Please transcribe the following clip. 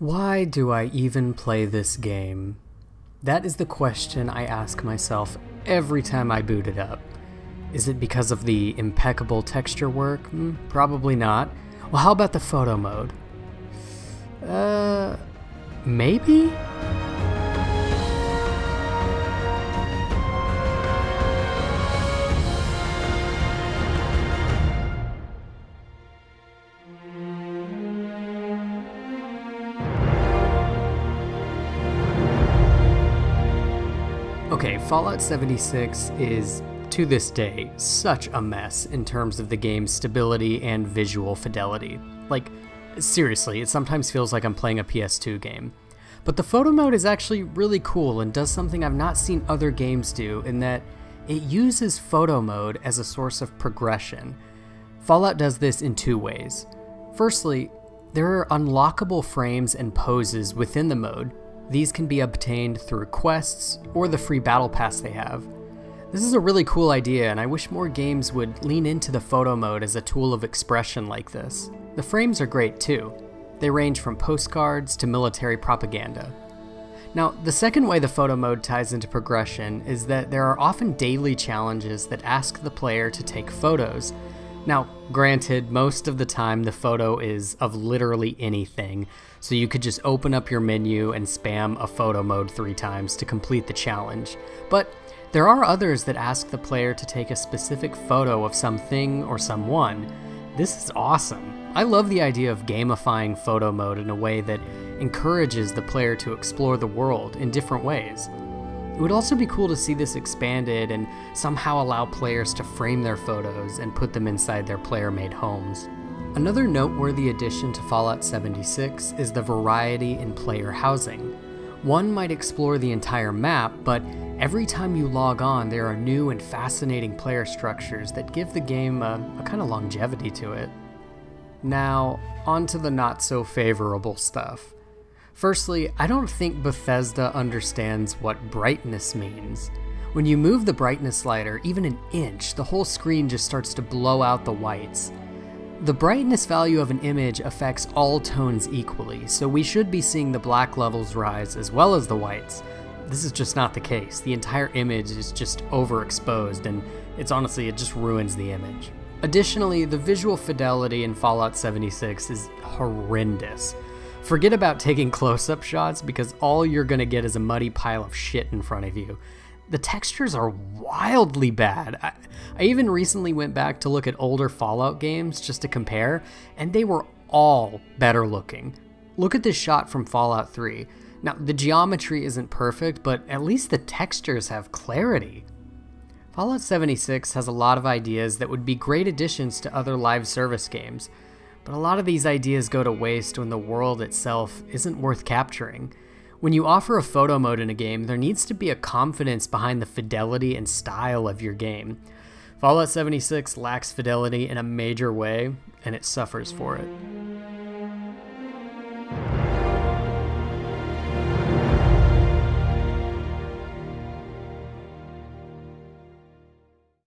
Why do I even play this game? That is the question I ask myself every time I boot it up. Is it because of the impeccable texture work? Mm, probably not. Well, how about the photo mode? Uh, maybe? Okay, Fallout 76 is, to this day, such a mess in terms of the game's stability and visual fidelity. Like, seriously, it sometimes feels like I'm playing a PS2 game. But the photo mode is actually really cool and does something I've not seen other games do in that it uses photo mode as a source of progression. Fallout does this in two ways. Firstly, there are unlockable frames and poses within the mode these can be obtained through quests or the free battle pass they have. This is a really cool idea, and I wish more games would lean into the photo mode as a tool of expression like this. The frames are great too. They range from postcards to military propaganda. Now, the second way the photo mode ties into progression is that there are often daily challenges that ask the player to take photos, now, granted, most of the time the photo is of literally anything, so you could just open up your menu and spam a photo mode three times to complete the challenge. But there are others that ask the player to take a specific photo of something or someone. This is awesome. I love the idea of gamifying photo mode in a way that encourages the player to explore the world in different ways. It would also be cool to see this expanded and somehow allow players to frame their photos and put them inside their player made homes. Another noteworthy addition to Fallout 76 is the variety in player housing. One might explore the entire map, but every time you log on, there are new and fascinating player structures that give the game a, a kind of longevity to it. Now, on to the not so favorable stuff. Firstly, I don't think Bethesda understands what brightness means. When you move the brightness slider even an inch, the whole screen just starts to blow out the whites. The brightness value of an image affects all tones equally, so we should be seeing the black levels rise as well as the whites. This is just not the case. The entire image is just overexposed, and it's honestly, it just ruins the image. Additionally, the visual fidelity in Fallout 76 is horrendous. Forget about taking close up shots because all you're going to get is a muddy pile of shit in front of you. The textures are wildly bad. I, I, even recently went back to look at older Fallout games just to compare, and they were all better looking. Look at this shot from Fallout 3. Now, the geometry isn't perfect, but at least the textures have clarity. Fallout 76 has a lot of ideas that would be great additions to other live service games. But a lot of these ideas go to waste when the world itself isn't worth capturing. When you offer a photo mode in a game, there needs to be a confidence behind the fidelity and style of your game. Fallout 76 lacks fidelity in a major way, and it suffers for it.